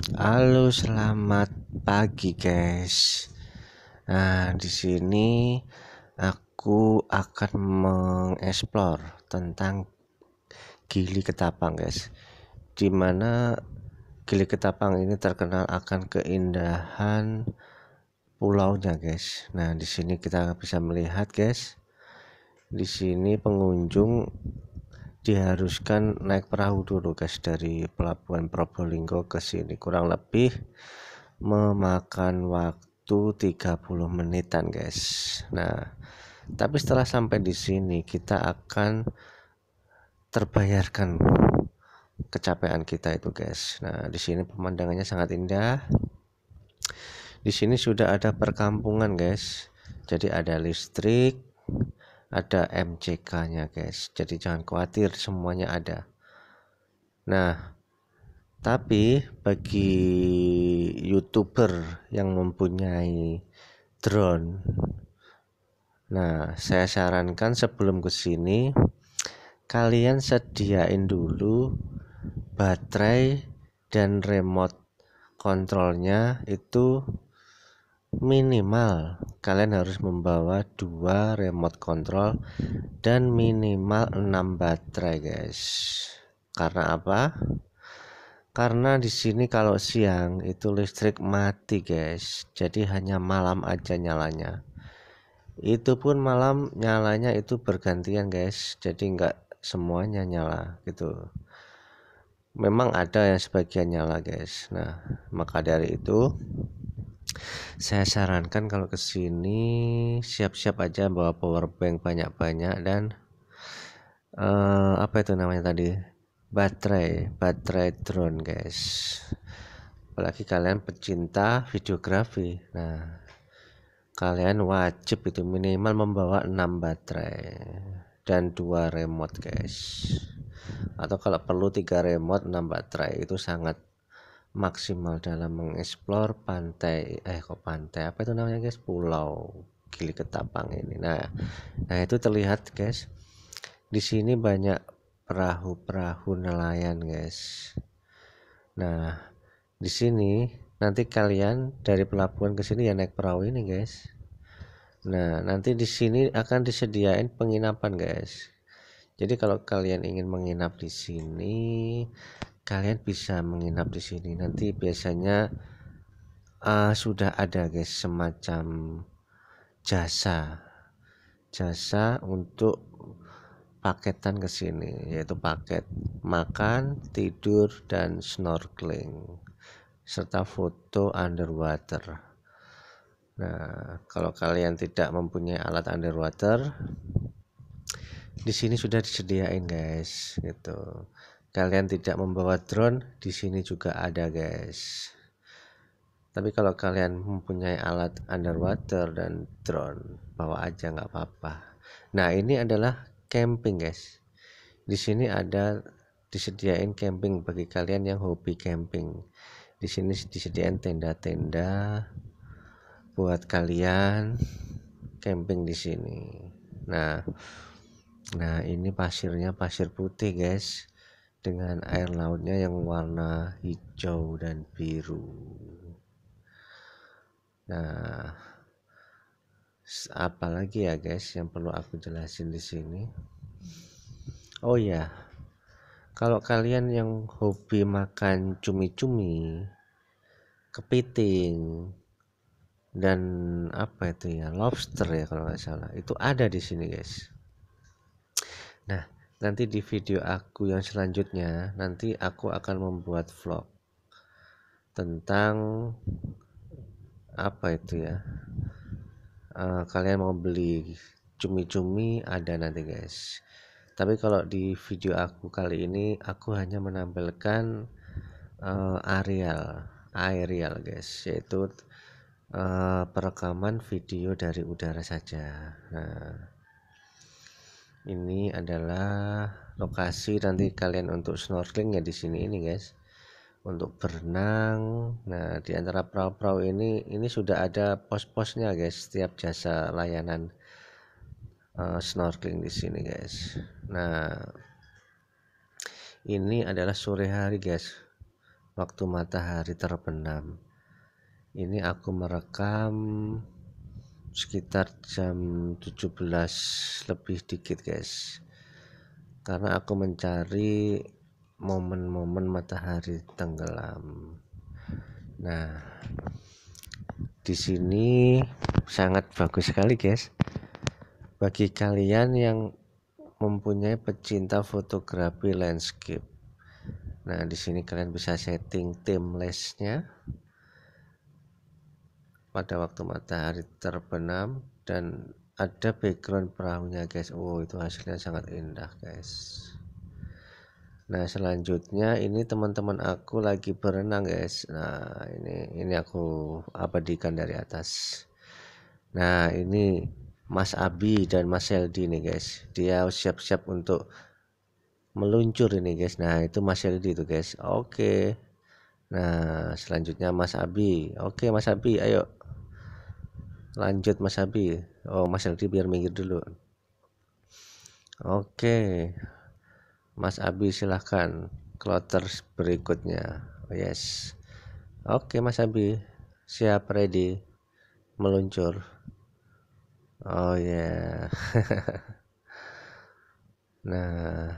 Halo, selamat pagi, guys. Nah, di sini aku akan mengeksplor tentang Gili Ketapang, guys. Di mana Gili Ketapang ini terkenal akan keindahan pulaunya, guys. Nah, di sini kita bisa melihat, guys. Di sini pengunjung diharuskan naik perahu dulu guys dari pelabuhan Probolinggo ke sini. Kurang lebih memakan waktu 30 menitan guys. Nah tapi setelah sampai di sini kita akan terbayarkan kecapean kita itu guys. Nah di sini pemandangannya sangat indah. Di sini sudah ada perkampungan guys. Jadi ada listrik ada MCK-nya guys. Jadi jangan khawatir semuanya ada. Nah tapi bagi youtuber yang mempunyai drone nah saya sarankan sebelum ke sini kalian sediain dulu baterai dan remote kontrolnya itu minimal kalian harus membawa dua remote control dan minimal 6 baterai guys. Karena apa? Karena di sini kalau siang itu listrik mati guys. Jadi hanya malam aja nyalanya. Itu pun malam nyalanya itu bergantian guys. Jadi enggak semuanya nyala gitu. Memang ada yang sebagian nyala guys. Nah maka dari itu saya sarankan kalau ke sini siap-siap aja bawa power bank banyak-banyak dan uh, apa itu namanya tadi? Baterai baterai drone guys. Apalagi kalian pecinta videografi nah kalian wajib itu minimal membawa 6 baterai dan dua remote guys. Atau kalau perlu tiga remote 6 baterai itu sangat maksimal dalam mengeksplor pantai eh kok pantai? Apa itu namanya guys? Pulau Gili Ketapang ini. Nah nah itu terlihat guys. Di sini banyak perahu-perahu nelayan guys. Nah di sini nanti kalian dari pelabuhan ke sini ya naik perahu ini guys. Nah nanti di sini akan disediain penginapan guys. Jadi kalau kalian ingin menginap di sini kalian bisa menginap di sini. Nanti biasanya uh, sudah ada guys semacam jasa. Jasa untuk paketan ke sini yaitu paket makan tidur dan snorkeling serta foto underwater. Nah kalau kalian tidak mempunyai alat underwater di sini sudah disediain guys gitu kalian tidak membawa drone di sini juga ada guys. Tapi kalau kalian mempunyai alat underwater dan drone bawa aja nggak apa-apa. Nah ini adalah camping guys. Di sini ada disediain camping bagi kalian yang hobi camping. Di sini disediain tenda-tenda buat kalian camping di sini. Nah nah ini pasirnya pasir putih guys dengan air lautnya yang warna hijau dan biru. Nah, apalagi ya guys yang perlu aku jelasin di sini? Oh ya, kalau kalian yang hobi makan cumi-cumi, kepiting, dan apa itu ya lobster ya kalau nggak salah itu ada di sini guys. Nah, nanti di video aku yang selanjutnya nanti aku akan membuat vlog tentang apa itu ya? Uh, kalian mau beli cumi-cumi ada nanti guys. Tapi kalau di video aku kali ini aku hanya menampilkan uh, aerial aerial guys yaitu uh, perekaman video dari udara saja. Nah ini adalah lokasi nanti kalian untuk snorkeling ya di sini ini guys. Untuk berenang. Nah di antara perahu-perahu ini ini sudah ada pos-posnya guys. Setiap jasa layanan uh, snorkeling di sini guys. Nah ini adalah sore hari guys. Waktu matahari terbenam. Ini aku merekam sekitar jam 17 lebih dikit guys. Karena aku mencari momen-momen matahari tenggelam. Nah di sini sangat bagus sekali guys. Bagi kalian yang mempunyai pecinta fotografi landscape nah di sini kalian bisa setting timelessnya pada waktu matahari terbenam dan ada background perahunya guys. Oh itu hasilnya sangat indah guys. Nah selanjutnya ini teman-teman aku lagi berenang guys. Nah ini ini aku abadikan dari atas. Nah ini Mas Abi dan Mas Seldi nih guys. Dia siap-siap untuk meluncur ini guys. Nah itu Mas Seldi itu guys. Oke nah selanjutnya Mas Abi. Oke Mas Abi ayo. Lanjut Mas Abi. Oh Mas Aldi biar minggir dulu. Oke. Mas Abi silahkan kloter berikutnya. Oh, yes. Oke Mas Abi. Siap ready. Meluncur. Oh ya. Yeah. nah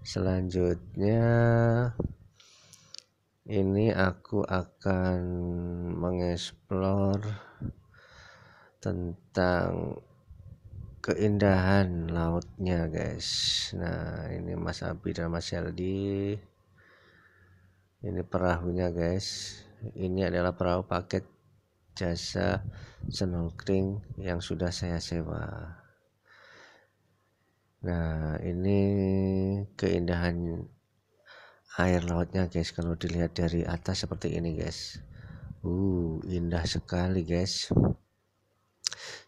selanjutnya ini aku akan mengeksplor tentang keindahan lautnya guys. Nah ini Mas Abi dan Mas Yaldi ini perahunya guys. Ini adalah perahu paket jasa snorkeling yang sudah saya sewa. Nah ini keindahan air lautnya guys kalau dilihat dari atas seperti ini guys. Uh indah sekali guys.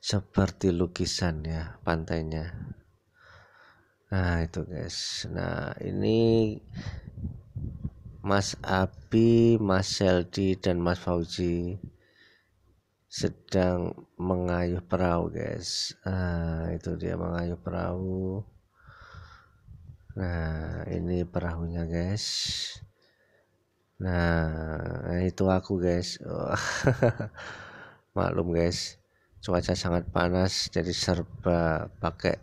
Seperti lukisan ya pantainya. Nah itu guys. Nah ini Mas Abi, Mas Seldi dan Mas Fauzi sedang mengayuh perahu guys. Nah itu dia mengayuh perahu nah ini perahunya guys. Nah itu aku guys. Maklum guys. Cuaca sangat panas jadi serba pakai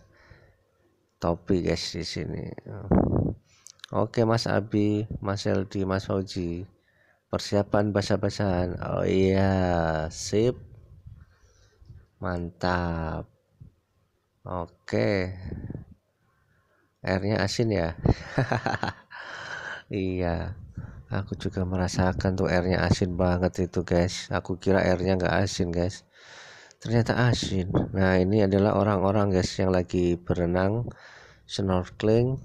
topi guys di sini. Oke Mas Abi Mas Eldi Mas Fauji. Persiapan basah-basahan. Oh iya. Sip. Mantap. Oke airnya asin ya? Iya. Aku juga merasakan tuh airnya asin banget itu guys. Aku kira airnya nggak asin guys. Ternyata asin. Nah ini adalah orang-orang guys yang lagi berenang snorkeling.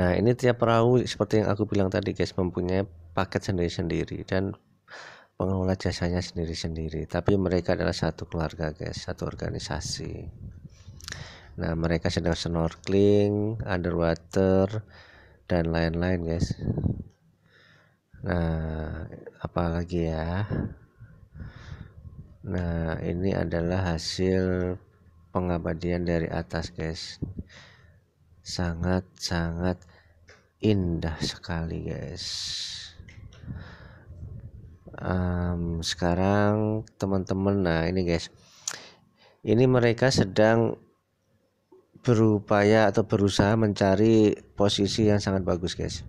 Nah ini tiap perahu seperti yang aku bilang tadi guys mempunyai paket sendiri-sendiri dan pengelola jasanya sendiri-sendiri. Tapi mereka adalah satu keluarga guys satu organisasi nah mereka sedang snorkeling underwater dan lain-lain guys nah apalagi ya Nah, ini adalah hasil pengabadian dari atas, guys. Sangat-sangat indah sekali, guys. Um, sekarang teman-teman, nah ini guys, ini mereka sedang berupaya atau berusaha mencari posisi yang sangat bagus, guys.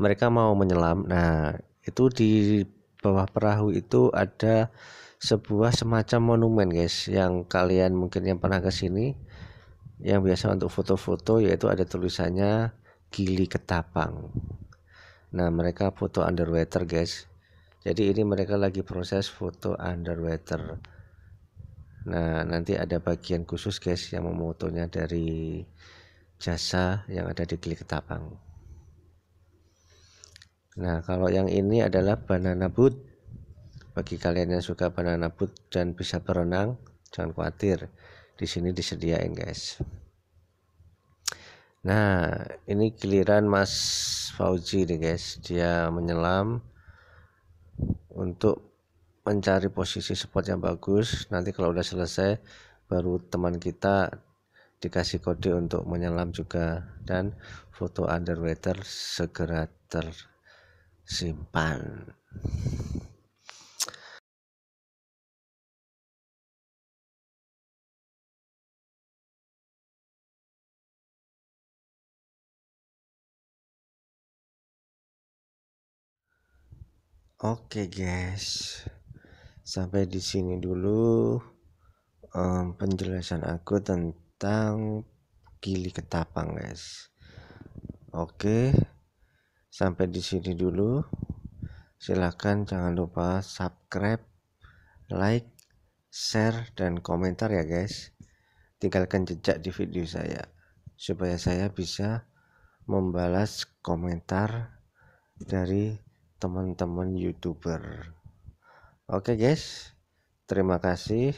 Mereka mau menyelam. Nah, itu di bawah perahu itu ada sebuah semacam monumen guys yang kalian mungkin yang pernah ke sini yang biasa untuk foto-foto yaitu ada tulisannya Gili Ketapang. Nah, mereka foto underwater guys. Jadi ini mereka lagi proses foto underwater. Nah, nanti ada bagian khusus guys yang memotonya dari jasa yang ada di Gili Ketapang. Nah, kalau yang ini adalah banana boat. Bagi kalian yang suka banana boat dan bisa berenang, jangan khawatir. Di sini disediain, guys. Nah, ini giliran Mas Fauji nih, guys. Dia menyelam untuk mencari posisi spot yang bagus. Nanti kalau udah selesai, baru teman kita dikasih kode untuk menyelam juga. Dan foto underwater segera tersimpan. Oke guys, sampai di sini dulu um, penjelasan aku tentang gili ketapang guys. Oke, sampai di sini dulu. Silahkan jangan lupa subscribe, like, share, dan komentar ya guys. Tinggalkan jejak di video saya supaya saya bisa membalas komentar dari teman-teman youtuber oke guys. Terima kasih